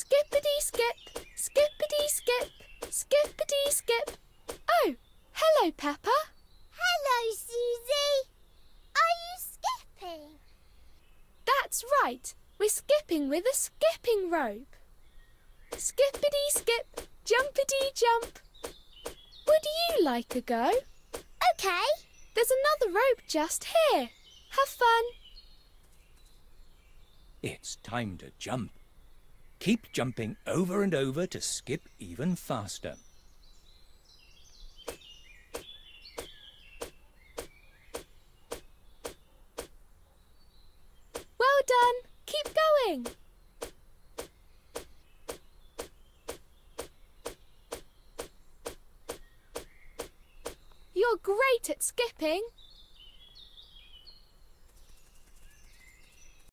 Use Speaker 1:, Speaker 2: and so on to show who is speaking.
Speaker 1: Skippity skip, skippity skip, skippity skip. Oh, hello, Peppa.
Speaker 2: Hello, Susie. Are you skipping?
Speaker 1: That's right. We're skipping with a skipping rope. Skippity skip, jumpity jump. Would you like a go?
Speaker 2: Okay.
Speaker 1: There's another rope just here. Have fun.
Speaker 3: It's time to jump. Keep jumping over and over to skip even faster.
Speaker 1: Well done. Keep going. You're great at skipping.